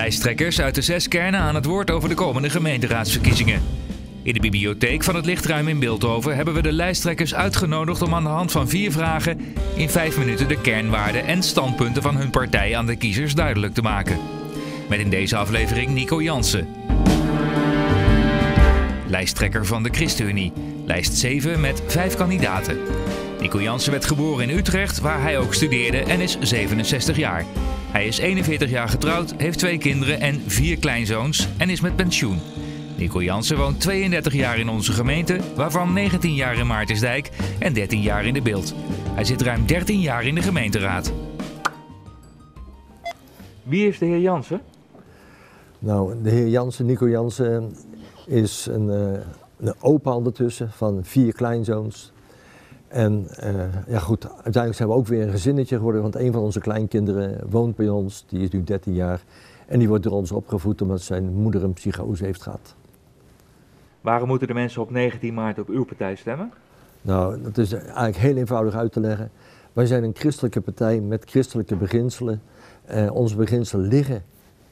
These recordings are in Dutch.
Lijsttrekkers uit de zes kernen aan het woord over de komende gemeenteraadsverkiezingen. In de bibliotheek van het Lichtruim in Beeldhoven hebben we de lijsttrekkers uitgenodigd om aan de hand van vier vragen in vijf minuten de kernwaarden en standpunten van hun partij aan de kiezers duidelijk te maken. Met in deze aflevering Nico Jansen. Lijsttrekker van de ChristenUnie. Lijst 7 met vijf kandidaten. Nico Jansen werd geboren in Utrecht, waar hij ook studeerde en is 67 jaar. Hij is 41 jaar getrouwd, heeft twee kinderen en vier kleinzoons en is met pensioen. Nico Jansen woont 32 jaar in onze gemeente, waarvan 19 jaar in Maartensdijk en 13 jaar in de Beeld. Hij zit ruim 13 jaar in de gemeenteraad. Wie is de heer Jansen? Nou, de heer Jansen, Nico Jansen, is een, uh, een opa ondertussen van vier kleinzoons. En uh, ja goed, uiteindelijk zijn we ook weer een gezinnetje geworden, want een van onze kleinkinderen woont bij ons, die is nu 13 jaar. En die wordt door ons opgevoed omdat zijn moeder een psychose heeft gehad. Waarom moeten de mensen op 19 maart op uw partij stemmen? Nou, dat is eigenlijk heel eenvoudig uit te leggen. Wij zijn een christelijke partij met christelijke beginselen. Uh, onze beginselen liggen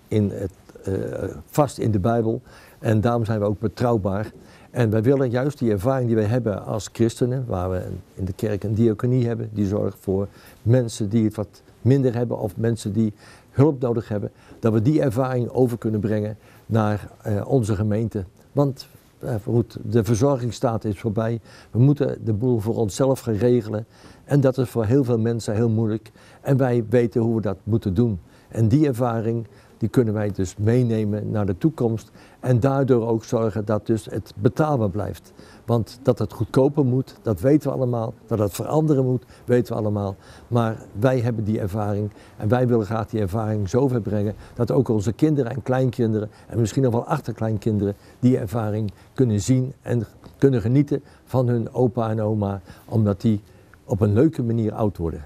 in het, uh, vast in de Bijbel en daarom zijn we ook betrouwbaar. En wij willen juist die ervaring die wij hebben als christenen, waar we in de kerk een diaconie hebben, die zorgt voor mensen die het wat minder hebben of mensen die hulp nodig hebben, dat we die ervaring over kunnen brengen naar uh, onze gemeente. Want uh, goed, de verzorgingsstaat is voorbij, we moeten de boel voor onszelf gaan regelen en dat is voor heel veel mensen heel moeilijk en wij weten hoe we dat moeten doen. En die ervaring, die kunnen wij dus meenemen naar de toekomst en daardoor ook zorgen dat dus het betaalbaar blijft. Want dat het goedkoper moet, dat weten we allemaal. Dat het veranderen moet, weten we allemaal. Maar wij hebben die ervaring en wij willen graag die ervaring zo ver brengen dat ook onze kinderen en kleinkinderen en misschien nog wel achterkleinkinderen die ervaring kunnen zien en kunnen genieten van hun opa en oma, omdat die op een leuke manier oud worden.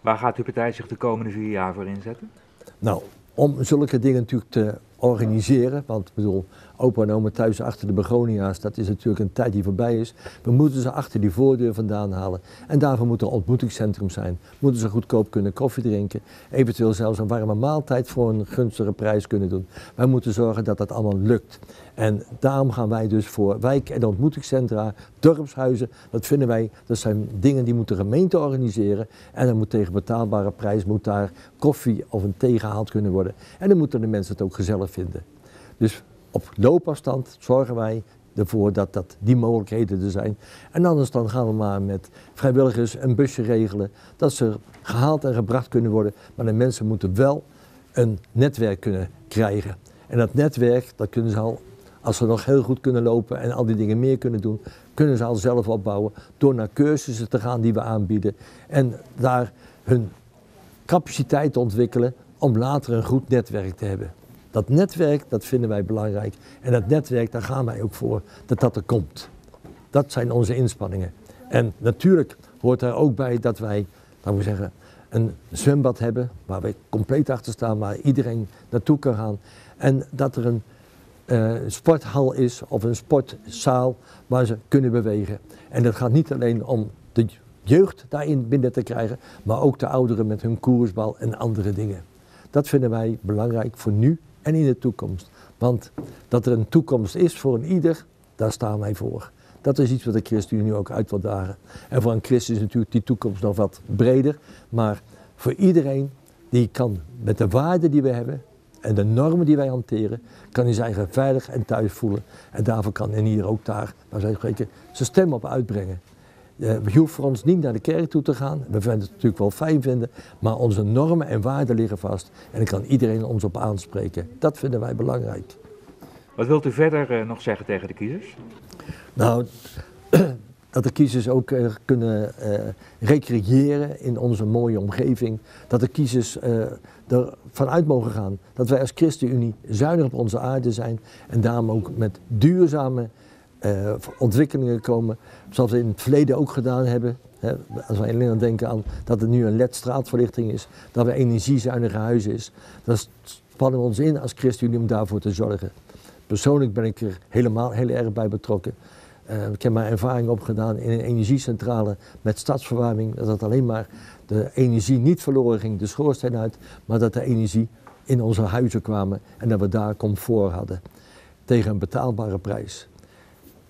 Waar gaat uw partij zich de komende vier jaar voor inzetten? Nou, om zulke dingen natuurlijk te organiseren. Want ik bedoel, opa en oma thuis achter de begonia's, dat is natuurlijk een tijd die voorbij is. We moeten ze achter die voordeur vandaan halen. En daarvoor moet er een ontmoetingscentrum zijn. Moeten ze goedkoop kunnen koffie drinken. Eventueel zelfs een warme maaltijd voor een gunstige prijs kunnen doen. Wij moeten zorgen dat dat allemaal lukt. En daarom gaan wij dus voor wijk- en ontmoetingscentra, dorpshuizen. Dat vinden wij, dat zijn dingen die moet de gemeente organiseren. En dan moet tegen betaalbare prijs moet daar koffie of een thee gehaald kunnen worden. En dan moeten de mensen het ook gezellig Dus op loopafstand zorgen wij ervoor dat, dat die mogelijkheden er zijn. En anders dan gaan we maar met vrijwilligers een busje regelen. Dat ze gehaald en gebracht kunnen worden. Maar de mensen moeten wel een netwerk kunnen krijgen. En dat netwerk, dat kunnen ze al, als ze nog heel goed kunnen lopen en al die dingen meer kunnen doen, kunnen ze al zelf opbouwen door naar cursussen te gaan die we aanbieden. En daar hun capaciteit te ontwikkelen om later een goed netwerk te hebben. Dat netwerk, dat vinden wij belangrijk. En dat netwerk, daar gaan wij ook voor, dat dat er komt. Dat zijn onze inspanningen. En natuurlijk hoort daar ook bij dat wij, laten we zeggen, een zwembad hebben waar wij compleet achter staan, waar iedereen naartoe kan gaan. En dat er een uh, sporthal is of een sportzaal waar ze kunnen bewegen. En dat gaat niet alleen om de jeugd daarin binnen te krijgen, maar ook de ouderen met hun koersbal en andere dingen. Dat vinden wij belangrijk voor nu en in de toekomst. Want dat er een toekomst is voor een ieder, daar staan wij voor. Dat is iets wat de ChristenUnie nu ook uit wil dagen. En voor een christen is natuurlijk die toekomst nog wat breder. Maar voor iedereen die kan met de waarden die we hebben en de normen die wij hanteren, kan hij zich veilig en thuis voelen. En daarvoor kan en hier ook daar, waar zij spreken, zijn stem op uitbrengen. Je hoeft voor ons niet naar de kerk toe te gaan. We vinden het natuurlijk wel fijn vinden, maar onze normen en waarden liggen vast. En dan kan iedereen ons op aanspreken. Dat vinden wij belangrijk. Wat wilt u verder uh, nog zeggen tegen de kiezers? Nou, dat de kiezers ook uh, kunnen recreëren in onze mooie omgeving. Dat de kiezers er vanuit mogen gaan dat wij als ChristenUnie zuinig op onze aarde zijn. En daarom ook met duurzame uh, ontwikkelingen komen, zoals we in het verleden ook gedaan hebben. Hè, als we alleen denken aan dat er nu een LED-straatverlichting is, dat we energiezuinige huizen is, dan spannen we ons in als ChristenUnie om daarvoor te zorgen. Persoonlijk ben ik er helemaal heel erg bij betrokken. Uh, ik heb mijn ervaring opgedaan in een energiecentrale met stadsverwarming, dat het alleen maar de energie niet verloren ging de schoorsteen uit, maar dat de energie in onze huizen kwamen en dat we daar comfort hadden tegen een betaalbare prijs.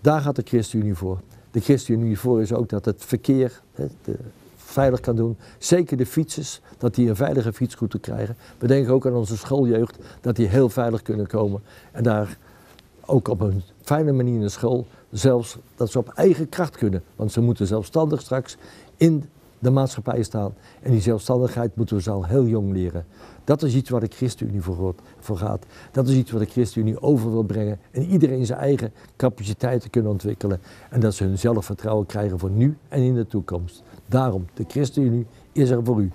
Daar gaat de ChristenUnie voor. De ChristenUnie voor is ook dat het verkeer hè, de, veilig kan doen. Zeker de fietsers, dat die een veilige fietsroute krijgen. We denken ook aan onze schooljeugd, dat die heel veilig kunnen komen. En daar ook op een fijne manier in school, zelfs dat ze op eigen kracht kunnen. Want ze moeten zelfstandig straks in de maatschappij staan. En die zelfstandigheid moeten we ze al heel jong leren. Dat is iets waar de ChristenUnie voor, gaat. Dat is iets waar de ChristenUnie over wil brengen. En iedereen zijn eigen capaciteiten kunnen ontwikkelen. En dat ze hun zelfvertrouwen krijgen voor nu en in de toekomst. Daarom, de ChristenUnie is er voor u.